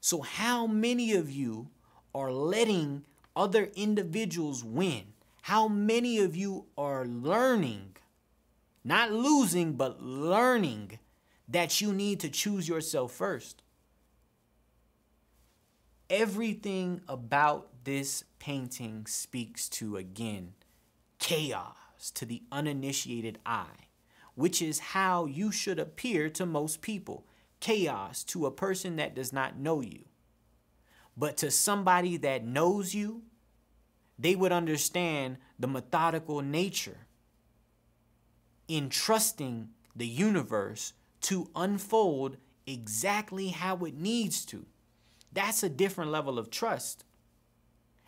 A: So, how many of you are letting other individuals win? How many of you are learning, not losing, but learning that you need to choose yourself first? Everything about this painting speaks to, again, chaos to the uninitiated eye, which is how you should appear to most people chaos to a person that does not know you. But to somebody that knows you, they would understand the methodical nature in trusting the universe to unfold exactly how it needs to. That's a different level of trust.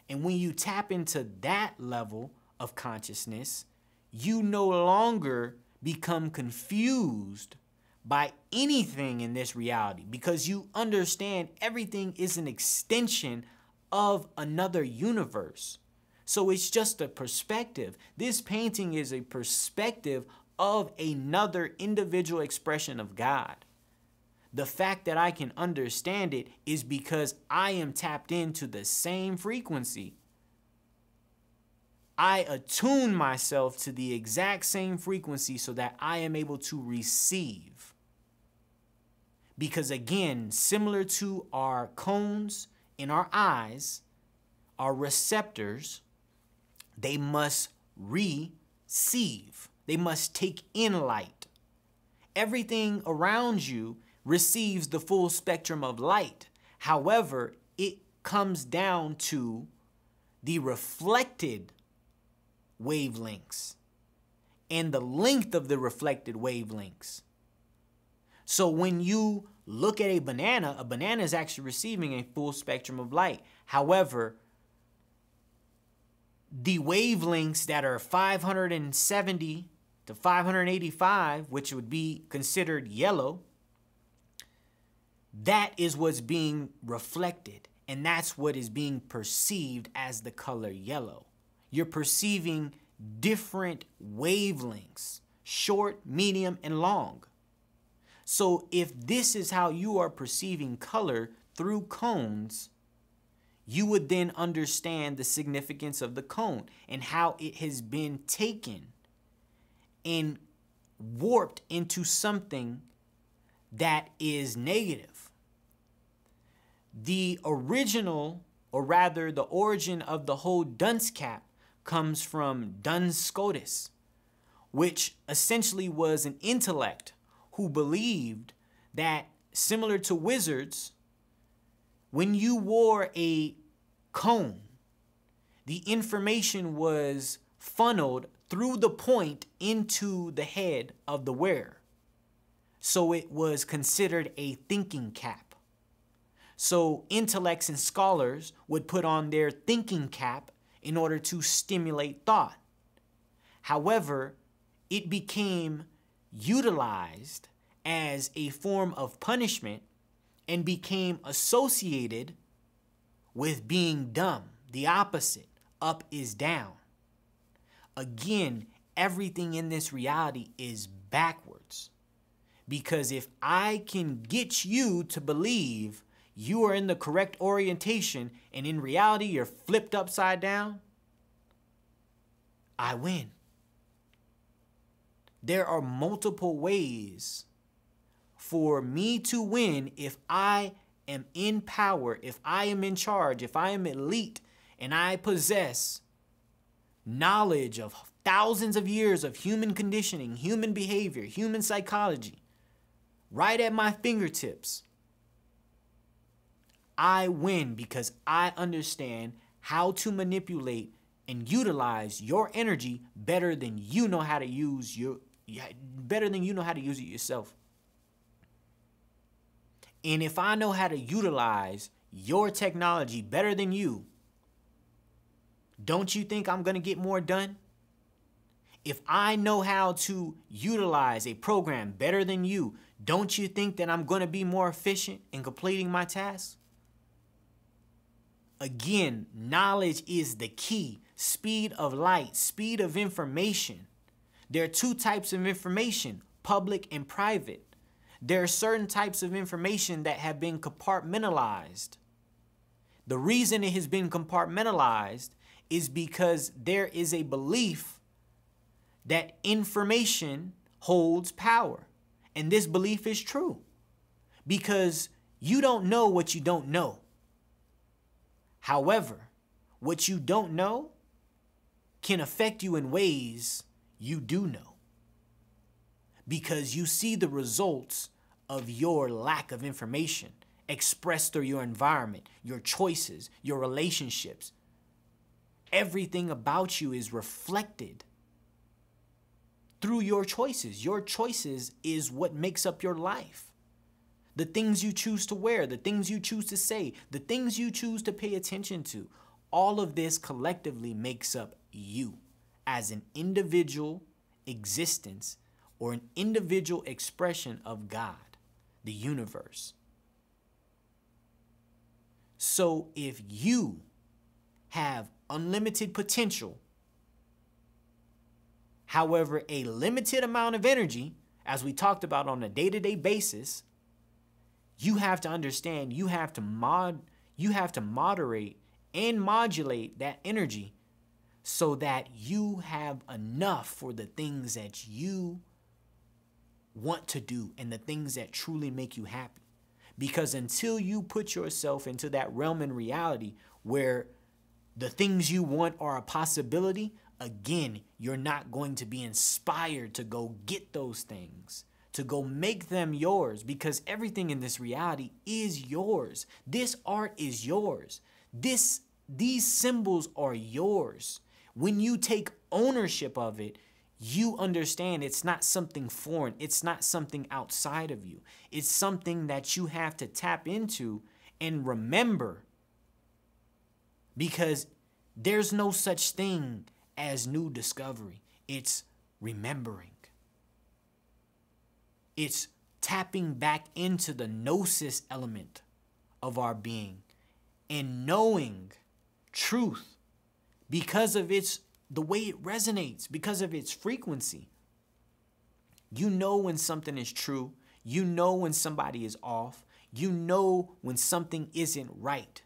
A: And when you tap into that level of consciousness, you no longer become confused by anything in this reality because you understand everything is an extension of another universe. So it's just a perspective. This painting is a perspective of another individual expression of God. The fact that I can understand it is because I am tapped into the same frequency. I attune myself to the exact same frequency so that I am able to receive. Because again, similar to our cones in our eyes, our receptors, they must receive. They must take in light. Everything around you receives the full spectrum of light. However, it comes down to the reflected wavelengths and the length of the reflected wavelengths. So when you look at a banana, a banana is actually receiving a full spectrum of light. However, the wavelengths that are 570 to 585, which would be considered yellow, that is what's being reflected. And that's what is being perceived as the color yellow. You're perceiving different wavelengths, short, medium, and long. So if this is how you are perceiving color through cones, you would then understand the significance of the cone and how it has been taken and warped into something that is negative. The original, or rather the origin of the whole dunce cap comes from Duns Scotus, which essentially was an intellect who believed that, similar to wizards, when you wore a cone, the information was funneled through the point into the head of the wearer. So it was considered a thinking cap. So intellects and scholars would put on their thinking cap in order to stimulate thought. However, it became utilized as a form of punishment and became associated with being dumb, the opposite. Up is down. Again, everything in this reality is backwards. Because if I can get you to believe you are in the correct orientation and in reality you're flipped upside down, I win. There are multiple ways for me to win if I am in power, if I am in charge, if I am elite, and I possess knowledge of thousands of years of human conditioning, human behavior, human psychology, right at my fingertips. I win because I understand how to manipulate and utilize your energy better than you know how to use your better than you know how to use it yourself. And if I know how to utilize your technology better than you, don't you think I'm going to get more done? If I know how to utilize a program better than you, don't you think that I'm going to be more efficient in completing my tasks? Again, knowledge is the key. Speed of light, speed of information. There are two types of information public and private. There are certain types of information that have been compartmentalized. The reason it has been compartmentalized is because there is a belief that information holds power. And this belief is true because you don't know what you don't know. However, what you don't know can affect you in ways you do know because you see the results of your lack of information expressed through your environment, your choices, your relationships, everything about you is reflected through your choices. Your choices is what makes up your life. The things you choose to wear, the things you choose to say, the things you choose to pay attention to, all of this collectively makes up you as an individual existence or an individual expression of God, the universe. So if you have unlimited potential. However, a limited amount of energy, as we talked about on a day-to-day basis, you have to understand you have to mod you have to moderate and modulate that energy so that you have enough for the things that you want to do and the things that truly make you happy. Because until you put yourself into that realm in reality where the things you want are a possibility, again, you're not going to be inspired to go get those things, to go make them yours, because everything in this reality is yours. This art is yours. This these symbols are yours. When you take ownership of it, you understand it's not something foreign. It's not something outside of you. It's something that you have to tap into and remember because there's no such thing as new discovery. It's remembering. It's tapping back into the gnosis element of our being and knowing truth because of its the way it resonates, because of its frequency. You know when something is true. You know when somebody is off. You know when something isn't right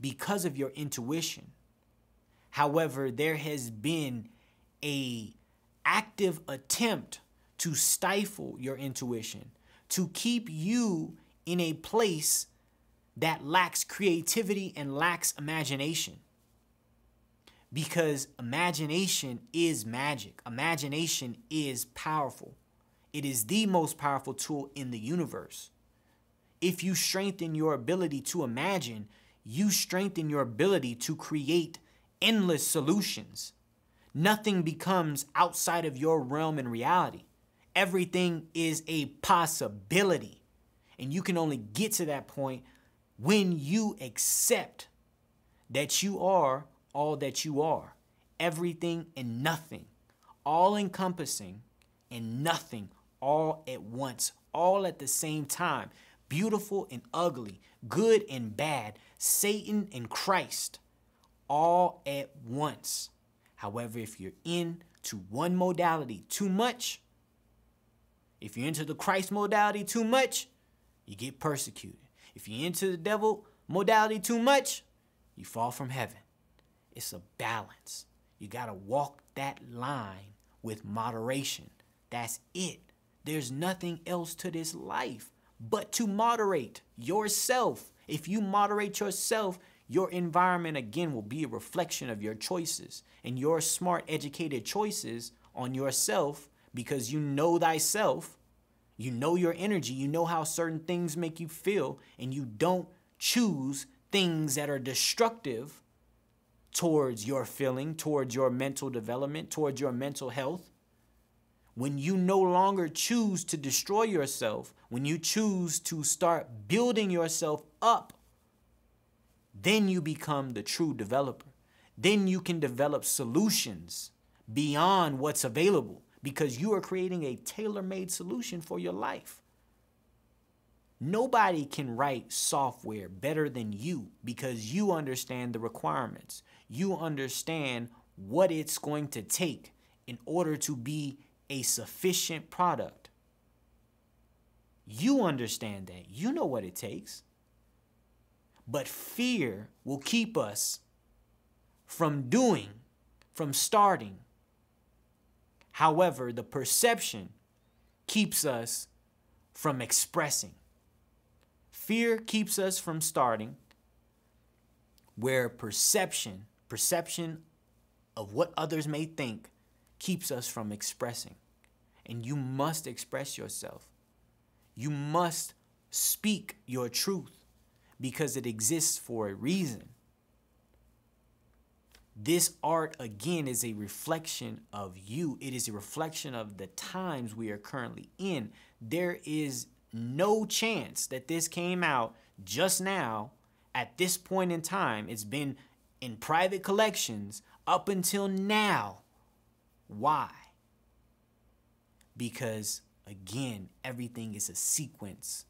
A: because of your intuition. However, there has been a active attempt to stifle your intuition, to keep you in a place that lacks creativity and lacks imagination. Because imagination is magic. Imagination is powerful. It is the most powerful tool in the universe. If you strengthen your ability to imagine, you strengthen your ability to create endless solutions. Nothing becomes outside of your realm and reality. Everything is a possibility. And you can only get to that point when you accept that you are all that you are. Everything and nothing. All encompassing and nothing all at once, all at the same time. Beautiful and ugly, good and bad, Satan and Christ, all at once. However, if you're into one modality too much, if you're into the Christ modality too much, you get persecuted. If you're into the devil modality too much, you fall from heaven. It's a balance. You got to walk that line with moderation. That's it. There's nothing else to this life but to moderate yourself. If you moderate yourself, your environment again will be a reflection of your choices and your smart, educated choices on yourself because you know thyself. You know your energy. You know how certain things make you feel, and you don't choose things that are destructive towards your feeling, towards your mental development, towards your mental health. When you no longer choose to destroy yourself, when you choose to start building yourself up, then you become the true developer. Then you can develop solutions beyond what's available because you are creating a tailor made solution for your life. Nobody can write software better than you because you understand the requirements. You understand what it's going to take in order to be a sufficient product. You understand that. You know what it takes. But fear will keep us from doing, from starting. However, the perception keeps us from expressing. Fear keeps us from starting, where perception, perception of what others may think, keeps us from expressing. And you must express yourself. You must speak your truth because it exists for a reason. This art, again, is a reflection of you. It is a reflection of the times we are currently in. There is no chance that this came out just now at this point in time. It's been in private collections up until now. Why? Because, again, everything is a sequence.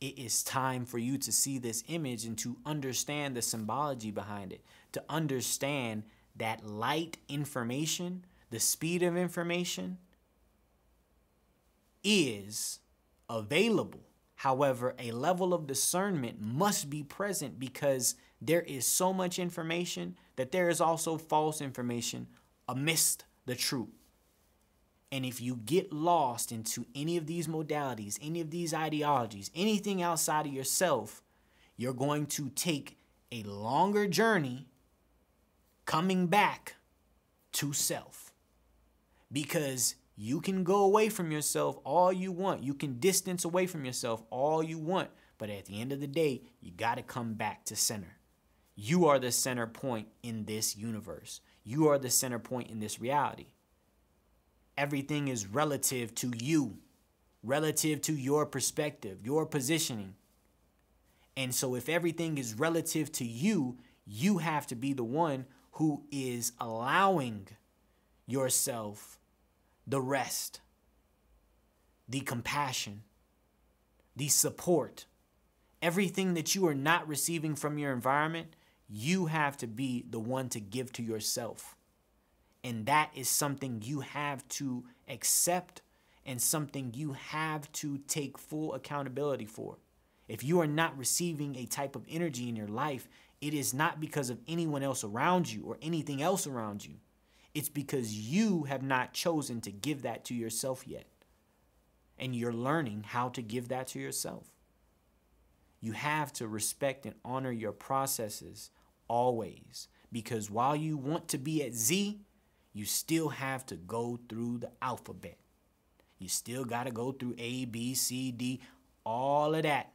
A: It is time for you to see this image and to understand the symbology behind it, to understand that light information, the speed of information, is available. However, a level of discernment must be present because there is so much information that there is also false information amidst the truth. And if you get lost into any of these modalities, any of these ideologies, anything outside of yourself, you're going to take a longer journey coming back to self. Because you can go away from yourself all you want. You can distance away from yourself all you want. But at the end of the day, you got to come back to center. You are the center point in this universe. You are the center point in this reality. Everything is relative to you, relative to your perspective, your positioning. And so, if everything is relative to you, you have to be the one who is allowing yourself the rest, the compassion, the support, everything that you are not receiving from your environment, you have to be the one to give to yourself. And that is something you have to accept and something you have to take full accountability for. If you are not receiving a type of energy in your life, it is not because of anyone else around you or anything else around you. It's because you have not chosen to give that to yourself yet. And you're learning how to give that to yourself. You have to respect and honor your processes always. Because while you want to be at Z, you still have to go through the alphabet. You still got to go through A, B, C, D, all of that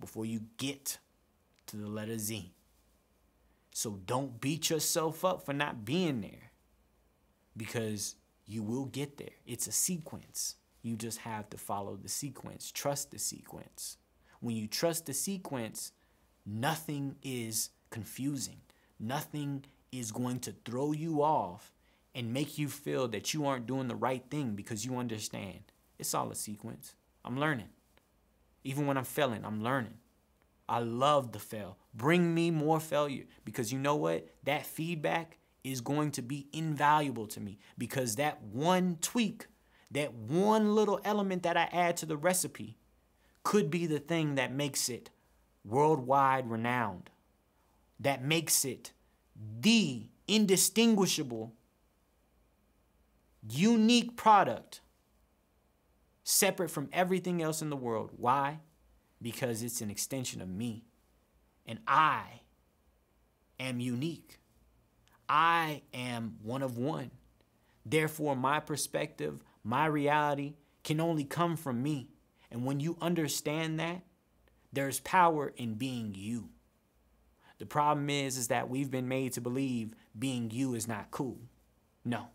A: before you get to the letter Z. So don't beat yourself up for not being there because you will get there. It's a sequence. You just have to follow the sequence, trust the sequence. When you trust the sequence, nothing is confusing. Nothing is going to throw you off and make you feel that you aren't doing the right thing because you understand it's all a sequence. I'm learning. Even when I'm failing, I'm learning. I love the fail. Bring me more failure because you know what? That feedback is going to be invaluable to me because that one tweak, that one little element that I add to the recipe could be the thing that makes it worldwide renowned, that makes it the indistinguishable, unique product separate from everything else in the world. Why? Because it's an extension of me. And I am unique. I am one of one. Therefore, my perspective, my reality can only come from me. And when you understand that, there's power in being you. The problem is, is that we've been made to believe being you is not cool. No.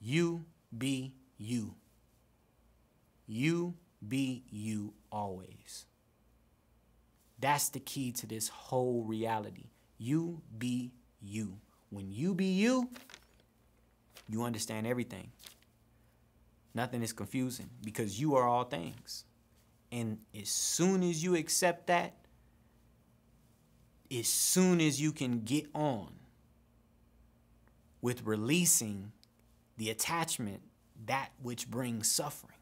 A: You be you. You be you always. That's the key to this whole reality. You be you. When you be you, you understand everything. Nothing is confusing because you are all things. And as soon as you accept that, as soon as you can get on with releasing the attachment, that which brings suffering.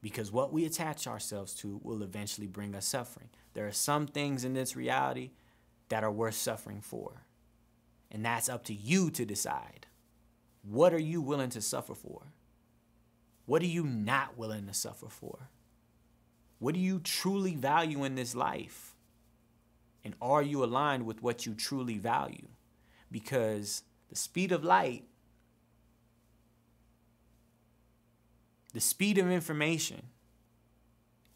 A: Because what we attach ourselves to will eventually bring us suffering. There are some things in this reality that are worth suffering for. And that's up to you to decide. What are you willing to suffer for? What are you not willing to suffer for? What do you truly value in this life? And are you aligned with what you truly value? Because the speed of light, the speed of information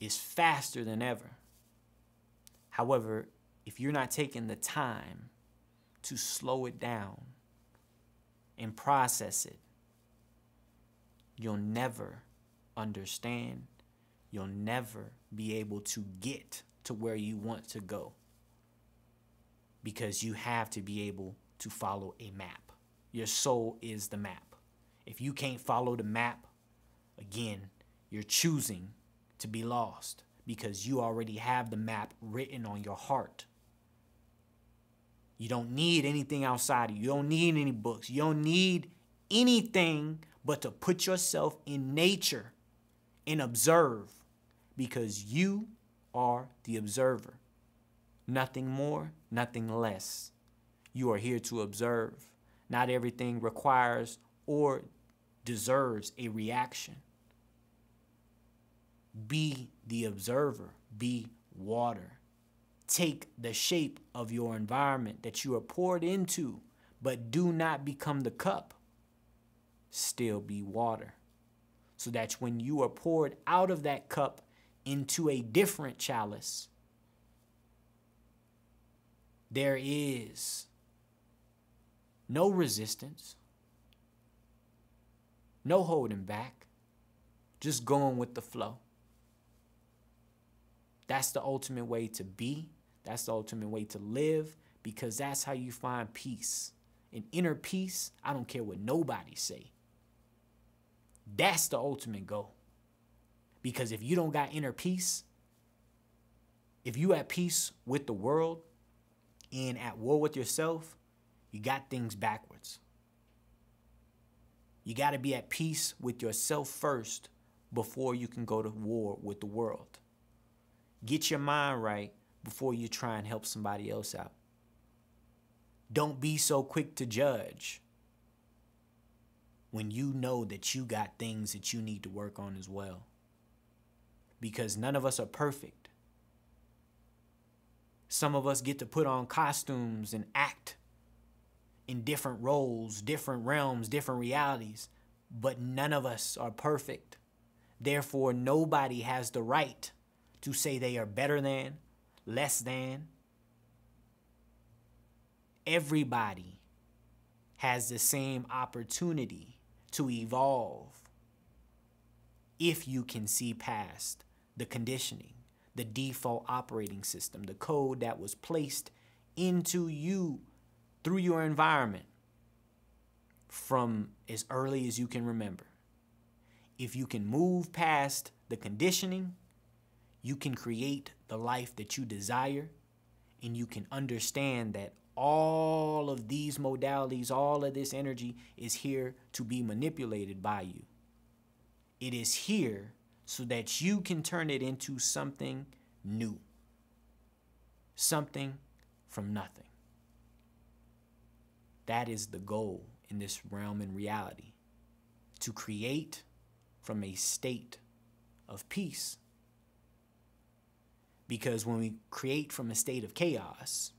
A: is faster than ever. However, if you're not taking the time to slow it down and process it, you'll never understand. You'll never be able to get to where you want to go because you have to be able to follow a map. Your soul is the map. If you can't follow the map, again, you're choosing to be lost because you already have the map written on your heart. You don't need anything outside of you. You don't need any books. You don't need anything but to put yourself in nature and observe because you are the observer. Nothing more, nothing less. You are here to observe. Not everything requires or deserves a reaction. Be the observer, be water. Take the shape of your environment that you are poured into, but do not become the cup. Still be water. So that when you are poured out of that cup into a different chalice, there is no resistance, no holding back, just going with the flow. That's the ultimate way to be. That's the ultimate way to live because that's how you find peace. And inner peace, I don't care what nobody say. That's the ultimate goal. Because if you don't got inner peace, if you at peace with the world, and at war with yourself, you got things backwards. You got to be at peace with yourself first before you can go to war with the world. Get your mind right before you try and help somebody else out. Don't be so quick to judge when you know that you got things that you need to work on as well. Because none of us are perfect. Some of us get to put on costumes and act in different roles, different realms, different realities, but none of us are perfect. Therefore, nobody has the right to say they are better than, less than. Everybody has the same opportunity to evolve if you can see past the conditioning the default operating system, the code that was placed into you through your environment from as early as you can remember. If you can move past the conditioning, you can create the life that you desire and you can understand that all of these modalities, all of this energy is here to be manipulated by you. It is here so that you can turn it into something new, something from nothing. That is the goal in this realm and reality to create from a state of peace. Because when we create from a state of chaos,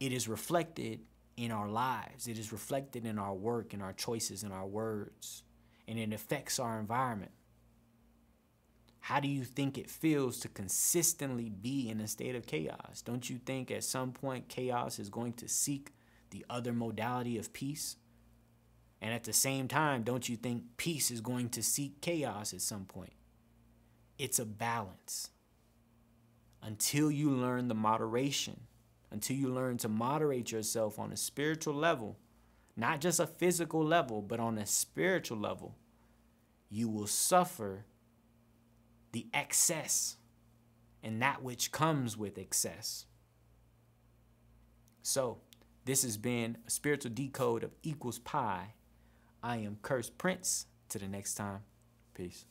A: it is reflected in our lives, it is reflected in our work, in our choices, in our words, and it affects our environment. How do you think it feels to consistently be in a state of chaos? Don't you think at some point chaos is going to seek the other modality of peace? And at the same time, don't you think peace is going to seek chaos at some point? It's a balance. Until you learn the moderation, until you learn to moderate yourself on a spiritual level, not just a physical level, but on a spiritual level, you will suffer the excess and that which comes with excess. So, this has been a spiritual decode of equals pi. I am Cursed Prince. To the next time, peace.